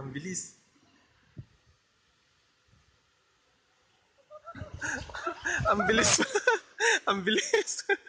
Ang bilis. Ang bilis. Ang bilis.